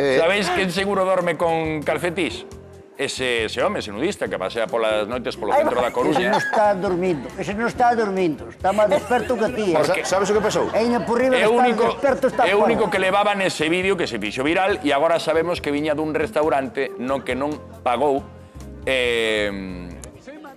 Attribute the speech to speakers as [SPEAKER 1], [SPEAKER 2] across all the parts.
[SPEAKER 1] Eh...
[SPEAKER 2] Sabéis quen seguro dorme con calcetís? Ese, ese home, ese nudista, que pasea polas noites polo centro da Coruña.
[SPEAKER 3] Ese non está dormindo, ese non está dormindo, está máis desperto que ti.
[SPEAKER 1] ¿eh? Sabes o que pasou?
[SPEAKER 3] E Iña
[SPEAKER 2] Purriba
[SPEAKER 3] está
[SPEAKER 2] único,
[SPEAKER 3] desperto, está
[SPEAKER 2] É o único que levaba nese vídeo que se fixo viral e agora sabemos que viña dun restaurante no que non pagou eh,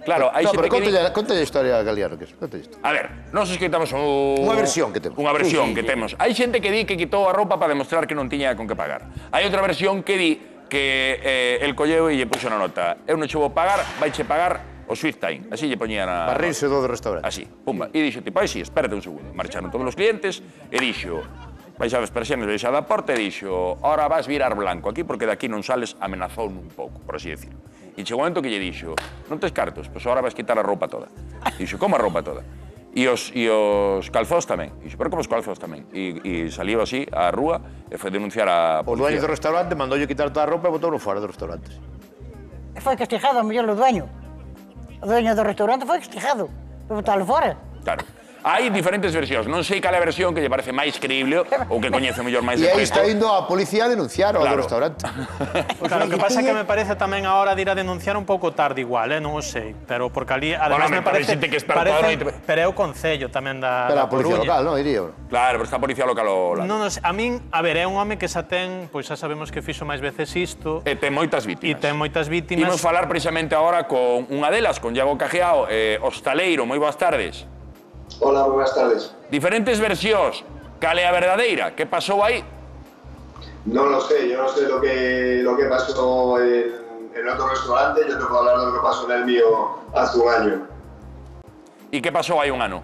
[SPEAKER 2] Claro, hai
[SPEAKER 1] no,
[SPEAKER 2] xente
[SPEAKER 1] pero
[SPEAKER 2] contalle, que...
[SPEAKER 1] contalle a historia a Galeano, que contalle isto.
[SPEAKER 2] A ver, nós escritamos un...
[SPEAKER 1] Unha versión que temos.
[SPEAKER 2] Unha versión
[SPEAKER 3] sí, sí,
[SPEAKER 2] que
[SPEAKER 3] sí.
[SPEAKER 2] temos. Hai xente que di que quitou a roupa para demostrar que non tiña con que pagar. Hai outra versión que di que eh, el colleu e lle puxo na nota. Eu non che vou pagar, vaiche pagar o Swift Time. Así lle poñía na...
[SPEAKER 1] Barrirse do restaurante.
[SPEAKER 2] Así, pumba. E dixo, tipo, aí sí, espérate un segundo. Marcharon todos os clientes e dixo, baixaba as persianas, baixaba a porta e dixo, ahora vas virar blanco aquí porque de aquí non sales, amenazou un pouco, por así decirlo. E chegou un momento que lle dixo, non tes cartos, pois agora vas quitar a roupa toda. Dixo, como a roupa toda? E os, e os calzós tamén. Dixo, pero como os calzós tamén? E, e saliu así á rúa e foi denunciar a policía.
[SPEAKER 1] O dueño do restaurante mandoulle quitar toda a roupa e botou fora do restaurante.
[SPEAKER 3] E foi castigado a mellor o dueño. O dueño do restaurante foi castigado Foi botarlo fora.
[SPEAKER 2] Claro. Hai diferentes versións. Non sei cal é a versión que lle parece máis creíble ou que coñece mellor máis
[SPEAKER 1] E aí está indo a policía a denunciar claro. ao do restaurante.
[SPEAKER 4] Claro, o que pasa é que me parece tamén a hora de ir a denunciar un pouco tarde igual, eh? non o sei. Pero porque ali, además,
[SPEAKER 2] bueno,
[SPEAKER 4] me parece...
[SPEAKER 2] Que
[SPEAKER 4] parece
[SPEAKER 2] noite.
[SPEAKER 4] Pero é o Concello tamén da
[SPEAKER 1] Pero
[SPEAKER 4] da
[SPEAKER 1] a policía
[SPEAKER 4] Coruña.
[SPEAKER 1] local, non, Iría.
[SPEAKER 2] Claro, pero está a policía local. O...
[SPEAKER 4] Non, non, a min, a ver, é un home que xa ten, pois xa sabemos que fixo máis veces isto.
[SPEAKER 2] E ten moitas vítimas.
[SPEAKER 4] E ten moitas vítimas.
[SPEAKER 2] Imos falar precisamente agora con unha delas, con Iago Cajeao, eh, hostaleiro, moi boas tardes.
[SPEAKER 5] Hola, buenas tardes.
[SPEAKER 2] Diferentes versións. Cal é a verdadeira? Que pasou aí?
[SPEAKER 5] No lo sé, yo no sé lo que, lo que pasó en, en otro restaurante, yo te puedo hablar de lo que pasó en el mío hace un año.
[SPEAKER 2] E que pasou hai un ano?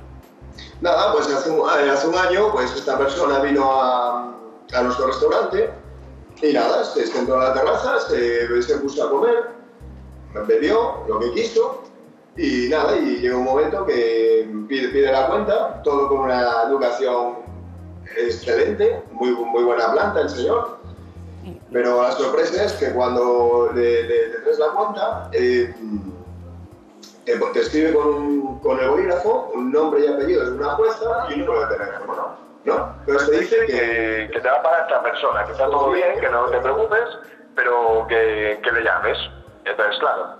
[SPEAKER 5] Nada, pues hace un, eh, hace un año pues esta persona vino a, a nuestro restaurante y nada, se sentó en la terraza, se, se puso a comer, bebió lo que quiso y nada, y llegó un momento que pide, pide la cuenta, todo con una educación excelente, muy, muy buena planta el señor, pero la sorpresa es que cuando le, le- le traes la cuenta, eh, te, te escribe con, un- con el bolígrafo un nombre y apellido de una jueza y un número de teléfono, ¿no? Entonces te dice que,
[SPEAKER 6] que te va a pagar esta persona, que está todo bien, que no te preocupes, pero que, que le llames. Entonces, claro,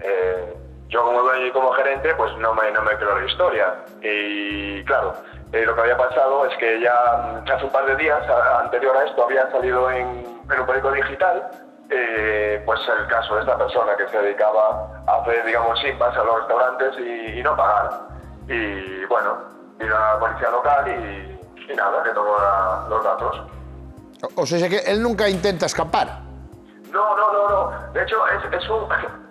[SPEAKER 6] eh, yo como dueño y como gerente, pues no me, no me creo la historia. Y claro, eh, lo que había pasado es que ya mm, hace un par de días, a- anterior a esto, había salido en, en un periódico digital, eh, pues el caso de esta persona que se dedicaba a hacer, digamos, simpas a los restaurantes y, y no pagar. Y bueno, vino la policía local y, y nada, que tomó la- los datos.
[SPEAKER 1] O o sea que él nunca intenta escapar.
[SPEAKER 6] No, no, no, no. De hecho, es, es un,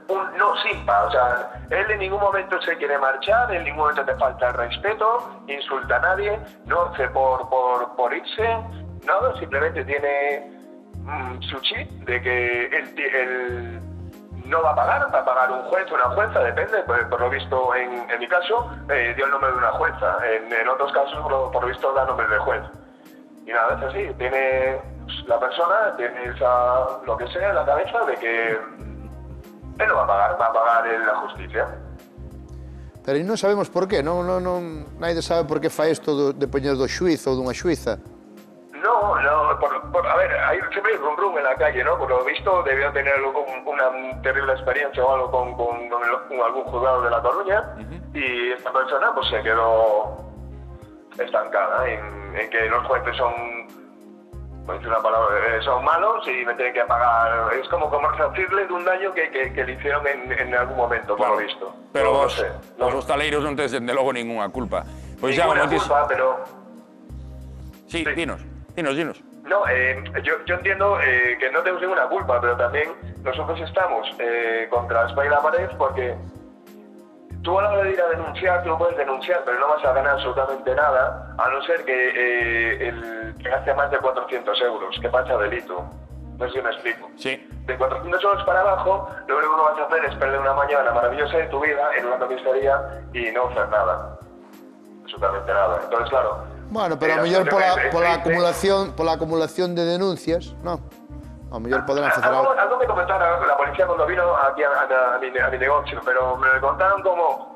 [SPEAKER 6] un no simpa. O sea, él en ningún momento se quiere marchar, en ningún momento te falta el respeto, insulta a nadie, no hace por, por, por irse, nada, simplemente tiene mm, su chip de que él, no va a pagar, va a pagar un juez, una jueza, depende, por, por lo visto en, en mi caso, eh, dio el nombre de una jueza, en, otros casos por lo visto da nombre de juez. Y nada, es así, tiene pues, la persona, tiene esa, lo que sea en la cabeza de que él va a pagar, va a pagar a justicia.
[SPEAKER 1] Pero non sabemos por qué, non, non, non, naide sabe por que fai isto do, de poñer do xuiz ou dunha xuiza.
[SPEAKER 6] No, no, por, por, a ver, hai sempre rum rum en la calle, ¿no? Por lo visto debió tener un, una terrible experiencia o algo con, con, con, con algún juzgado de La Coruña uh -huh. y esta persona pues se quedó estancada en, en que los jueces son una palabra, son malos y me tienen que pagar. Es como, como resarcirle de un daño que, que- que le hicieron en, en algún momento, por lo visto.
[SPEAKER 2] Pero
[SPEAKER 6] No, no
[SPEAKER 2] vos,
[SPEAKER 6] sé, no-
[SPEAKER 2] os hostaleiros non tes, dende logo, ninguna culpa. Pois xa,
[SPEAKER 6] ninguna
[SPEAKER 2] moitis...
[SPEAKER 6] culpa, pero
[SPEAKER 2] Sí, dinos, dinos, dinos.
[SPEAKER 6] No, eh, yo, yo entiendo eh, que no tenemos ninguna culpa, pero también nosotros estamos eh, contra la espalda y la pared porque tú a la hora de ir a denunciar, tú lo puedes denunciar, pero no vas a ganar absolutamente nada, a no ser que eh, el, que gaste más de 400 euros, que pasa delito. No sé si me explico.
[SPEAKER 2] Sí.
[SPEAKER 6] De 400 euros para abajo, lo único que vas a hacer es perder una mañana maravillosa de tu vida en una comisaría y no hacer nada. Absolutamente nada. Entonces, claro.
[SPEAKER 1] Bueno, pero
[SPEAKER 6] eh,
[SPEAKER 1] a mellor pola,
[SPEAKER 6] absolutamente,
[SPEAKER 1] pola
[SPEAKER 6] es triste.
[SPEAKER 1] acumulación, pola acumulación de denuncias, non? A mellor poderán facer
[SPEAKER 6] Algo,
[SPEAKER 1] algo.
[SPEAKER 6] algo me comentaron la policía cuando vino aquí a, a- a mi, a mi negocio, pero me lo contaron como,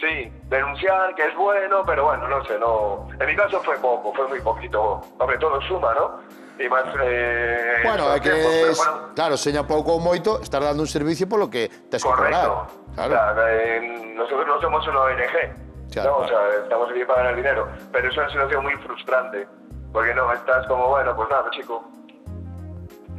[SPEAKER 6] sí, denunciar que es bueno, pero bueno, no sé, no. En mi caso fue poco, fue muy poquito. Hombre, todo suma, ¿no? e máis... Eh,
[SPEAKER 1] Bueno, é que,
[SPEAKER 6] tiempos,
[SPEAKER 1] es,
[SPEAKER 6] bueno,
[SPEAKER 1] claro, seña pouco ou moito, estar dando un servicio polo que tes que
[SPEAKER 6] Correcto.
[SPEAKER 1] Claro.
[SPEAKER 6] O sea, eh, nosotros no somos una ONG.
[SPEAKER 1] Claro.
[SPEAKER 6] ¿no? O sea, estamos aquí para ganar dinero. Pero es una situación muy frustrante. Porque no, estás como, bueno, pues nada, chico.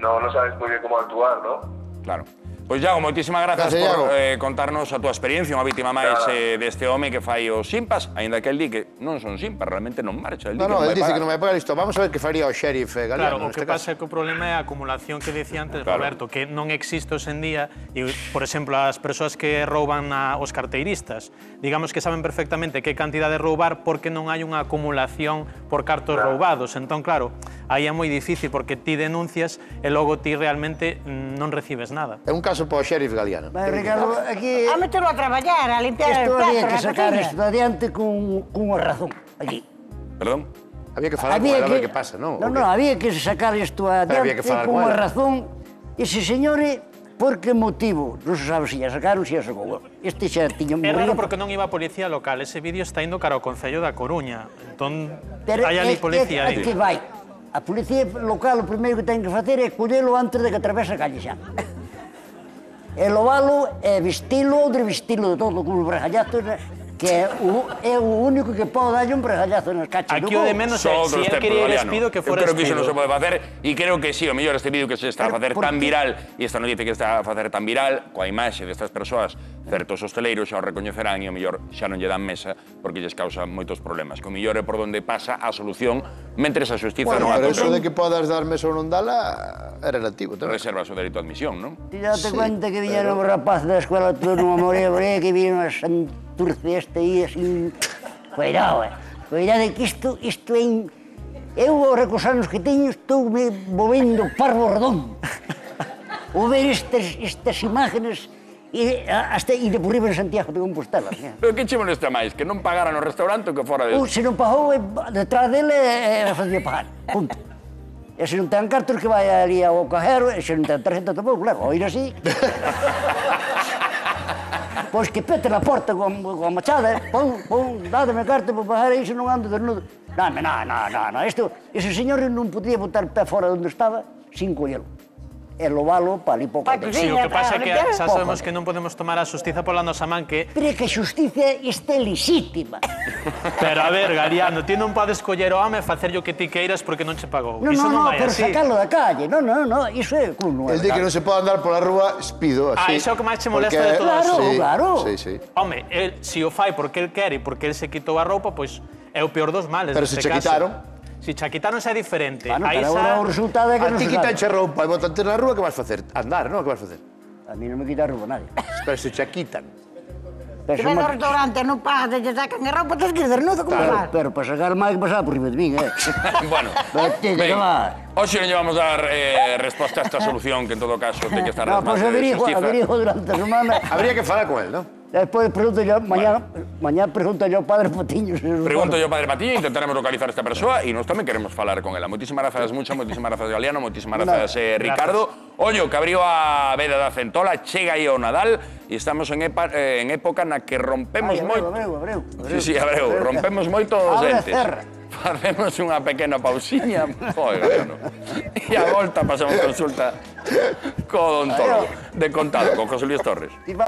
[SPEAKER 6] No, no sabes muy bien cómo actuar, ¿no?
[SPEAKER 2] Claro. Pois, Iago, moitísimas grazas
[SPEAKER 1] Gracias,
[SPEAKER 2] por
[SPEAKER 1] Iago.
[SPEAKER 2] eh, contarnos a túa experiencia, unha vítima máis eh, deste home que fai os simpas, aínda que el di que non son simpas, realmente non marcha. El di
[SPEAKER 1] No, que no,
[SPEAKER 2] non vai
[SPEAKER 1] él dice que non vai pagar isto. Vamos a ver que faría o sheriff eh, Galeano.
[SPEAKER 4] Claro, o
[SPEAKER 1] neste
[SPEAKER 4] que
[SPEAKER 1] caso.
[SPEAKER 4] pasa é que o problema é a acumulación que decía antes
[SPEAKER 2] Claro.
[SPEAKER 4] Roberto, que non existe hoxe en día, e, por exemplo, as persoas que rouban a, os carteiristas, digamos que saben perfectamente que cantidade roubar porque non hai unha acumulación por cartos roubados. Entón, claro, aí é moi difícil porque ti denuncias e logo ti realmente mm, non recibes nada.
[SPEAKER 1] É un caso para o xerif galiano.
[SPEAKER 7] Vai, Ricardo, aquí...
[SPEAKER 3] A metelo a traballar, a limpiar Esto
[SPEAKER 7] o
[SPEAKER 3] plato,
[SPEAKER 7] había
[SPEAKER 3] que
[SPEAKER 7] sacar isto adiante con, con unha razón, aquí.
[SPEAKER 2] Perdón?
[SPEAKER 1] Había que falar había con que... ver que pasa, non?
[SPEAKER 7] Non,
[SPEAKER 1] non,
[SPEAKER 7] había que sacar isto adiante con unha razón. Ese señores por que motivo? Non se sabe se si sacaron, se si sacou. Este xa tiña.
[SPEAKER 4] É raro porque non iba a policía local. Ese vídeo está indo cara ao Concello da Coruña. Entón,
[SPEAKER 7] Pero
[SPEAKER 4] hai ali policía.
[SPEAKER 7] É, é que vai. A policía local o primeiro que ten que facer é collelo antes de que atravese a calle xa e lovalo e vestilo, de vestilo de todo, como o brajallato, que u, é o único que podo darlle un pregallazo nos cacharucos.
[SPEAKER 4] Aquí o de menos é,
[SPEAKER 2] so,
[SPEAKER 4] si
[SPEAKER 2] el
[SPEAKER 4] quería ir despido que fora Eu
[SPEAKER 2] creo que iso non se pode facer e creo que sí, o mellor este vídeo que se está a facer tan viral e esta noticia que está a facer tan viral coa imaxe destas persoas certos hosteleiros xa o recoñecerán e o mellor xa non lle dan mesa porque lles causa moitos problemas. Que o mellor é por onde pasa a solución mentres a xustiza
[SPEAKER 1] bueno,
[SPEAKER 2] non
[SPEAKER 1] a
[SPEAKER 2] Pero
[SPEAKER 1] iso de que podas dar mesa ou non dala é relativo tamén.
[SPEAKER 2] Reservas o dereito de admisión, non?
[SPEAKER 7] Ti date
[SPEAKER 1] sí,
[SPEAKER 7] cuenta que viñeron pero... rapaz da escola autónoma Morea Morea que viñeron a turce este aí, así... Cuidado, eh? Cuidado que isto, isto é... In... Eu, aos recusanos que teño, estou me movendo parvo redón. O ver estas, estas imágenes e hasta irrepulible en Santiago de Compostela. Eh.
[SPEAKER 2] Pero que che molesta máis? Que non pagara no restaurante ou que fora de...
[SPEAKER 7] Uh, se non pagou, eh, detrás dele eh, eh, facía pagar. Punto. E se non ten cartos que vai ali ao cajero, e se non ten tarjeta tampouco, claro, oír así. Pois que pete a porta con, con a machada, eh? Pon, pon, dádeme carta para pagar iso, non ando desnudo. Non, non, non, non, isto, ese señor non podía botar pé fora onde estaba sin collelo e lobalo para pouco
[SPEAKER 3] Si,
[SPEAKER 4] sí, o que pasa é que xa sabemos que non podemos tomar a xustiza pola nosa man que...
[SPEAKER 7] Pero que xustiza este lixítima.
[SPEAKER 4] Pero a ver, Galiano, ti non podes coller o home e facer o que ti queiras porque non che pagou. Non,
[SPEAKER 7] non,
[SPEAKER 4] non,
[SPEAKER 7] no, pero
[SPEAKER 4] así.
[SPEAKER 7] sacalo da calle. Non, non, non, iso é cuno.
[SPEAKER 1] El di que non se pode andar pola rúa, espido, así.
[SPEAKER 4] Ah, iso é o que máis che molesta
[SPEAKER 1] porque...
[SPEAKER 4] de todo.
[SPEAKER 7] Claro,
[SPEAKER 1] sí,
[SPEAKER 7] claro.
[SPEAKER 1] Sí, sí.
[SPEAKER 4] Home, el, si o fai porque el quere e porque el se quitou a roupa, pois pues, é o peor dos males.
[SPEAKER 1] Pero se che
[SPEAKER 4] caso.
[SPEAKER 1] quitaron.
[SPEAKER 4] Si Chaquitanos é diferente.
[SPEAKER 7] Bueno,
[SPEAKER 4] aí xa...
[SPEAKER 7] un resultado é que
[SPEAKER 1] A
[SPEAKER 7] non
[SPEAKER 1] ti
[SPEAKER 7] se sabe.
[SPEAKER 1] quitanche roupa e botante na rúa, que vas facer? Andar, non? Que vas facer?
[SPEAKER 7] A mí non me quita roupa nadie.
[SPEAKER 1] Pero se che quitan.
[SPEAKER 7] Pero,
[SPEAKER 3] Que
[SPEAKER 7] son
[SPEAKER 3] ves restaurante, non pagas, te sacan a roupa, tens que ir desnudo, como vas?
[SPEAKER 7] pero para sacar máis que pasaba por riba ¿eh? de min, eh.
[SPEAKER 2] Bueno,
[SPEAKER 7] Vete, que ben, va.
[SPEAKER 2] hoxe non llevamos a dar eh, resposta a esta solución que en todo caso ten que estar
[SPEAKER 7] No,
[SPEAKER 2] nas
[SPEAKER 7] pois
[SPEAKER 2] mans de
[SPEAKER 7] averijo,
[SPEAKER 2] Xustiza.
[SPEAKER 7] averijo durante a semana.
[SPEAKER 1] Habría que falar con él, non?
[SPEAKER 7] Después pregunto yo, mañana, vale. mañá pregunto yo, padre Patiño.
[SPEAKER 2] Pregunto yo, padre Patiño, intentaremos localizar esta persoa e nós tamén queremos falar con ela. Moitísimas grazas, mucho, moitísimas grazas, Galeano, moitísimas grazas, eh, Ricardo. Ollo, que abriu a veda da Centola, chega aí o Nadal e estamos en, epa, eh, en época na que rompemos moito...
[SPEAKER 7] Abreu, abreu, abreu.
[SPEAKER 2] Sí, sí, abreu, abreu. rompemos moito os dentes. Facemos unha pequena pausiña, joder, Galeano. E a volta pasamos consulta co odontólogo de contado, con José Luis Torres.